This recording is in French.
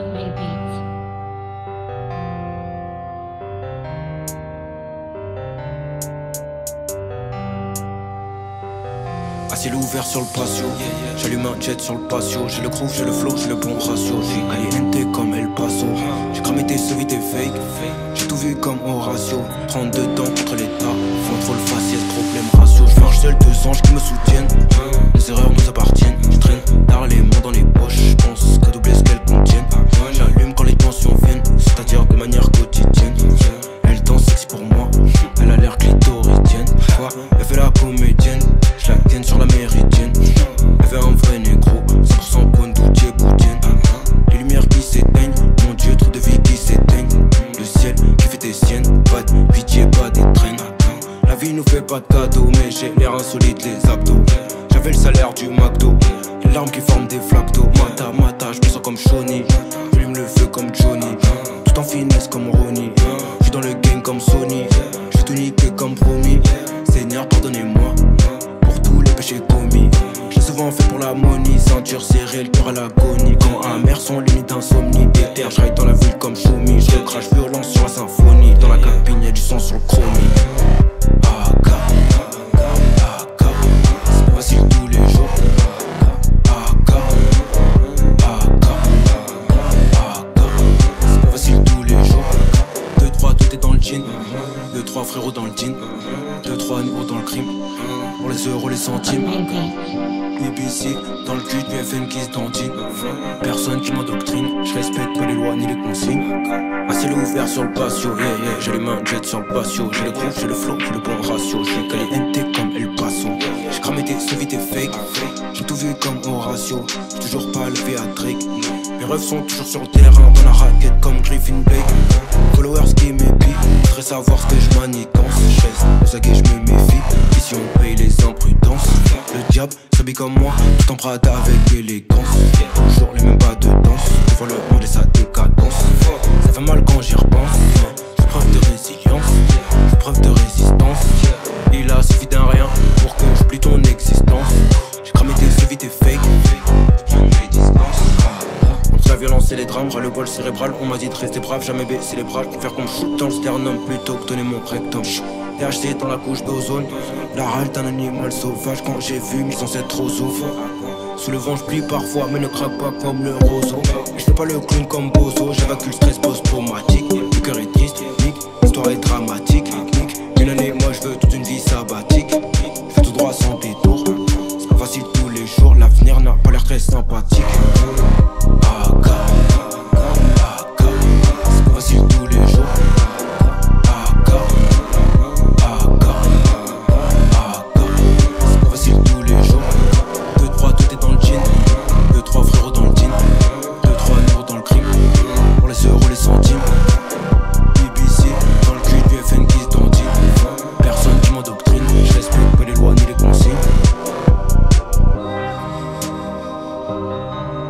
Beats. À ciel ouvert sur le patio, j'allume un jet sur le patio. J'ai le groove, j'ai le flow, j'ai le bon ratio. J'ai caliente comme El Paso. J'ai cramé tes sevis, tes fake. J'ai tout vu comme Horatio. 32 dents contre l'état. Contrôle faciès, problème ratio. Je seul deux anges qui me soutiennent. Pas de pitié, pas des. La vie nous fait pas de cadeaux, mais j'ai l'air insolite, les abdos. J'avais le salaire du McDo, les larmes qui forment des flaques d'eau. Mata, mata, je me sens comme Shawnee. J'allume le feu comme Johnny, tout en finesse comme Ronnie. J'suis dans le game comme Sony, j'suis tout niqué comme promis. Seigneur, pardonnez-moi pour tous les péchés commis. J'ai souvent fait pour la money, ceinture serrée, le cœur à l'agonie. Quand amer son limite d'insomnie, déterre, j'raille dans la ville comme Choumi. Je crache violence sur la symphonie, dans la cabine y'a du sang sur le chromie. Tous les jours. Tous les jours. 2-3, tout est dans le jean. 2-3 frérots dans le jean. 2-3 nouveaux dans le crime. Pour les euros, les centimes. BBC, dans le cul du FN qui se dentine. Personne qui m'endoctrine, je respecte pas les ni les consignes. Ciel ouvert sur le patio, yeah yeah, j'ai les mains jet sur le patio. J'ai le groove, j'ai le flow, j'ai le bon ratio. J'ai caliente comme El Paso. J'ai cramé tes sevis, tes fake. J'ai tout vu comme Horatio. J'ai toujours pas levé à Drake. Mes rêves sont toujours sur le terrain, dans la raquette comme Griffin Blake. Followers qui m'épient, voudraient savoir ce que je manigance. Je reste au saguet, je me méfie. Ici on paye les imprudences. Le diable s'habille comme moi, tout en avec élégance. Toujours les mêmes pas de danse, devant le violence et les drames, ras le bol cérébral. On m'a dit de rester brave, jamais baisser les bras. Préfère qu'on me shoot dans le sternum plutôt que donner mon rectum. THC dans la couche d'ozone. La râle d'un animal sauvage quand j'ai vu 1107 roseaux. Sous le vent, je plie parfois, mais ne craque pas comme le roseau. Je pas le clown comme Bozo, j'évacue le stress post-traumatique. Le cœur est triste, l'histoire est dramatique. Música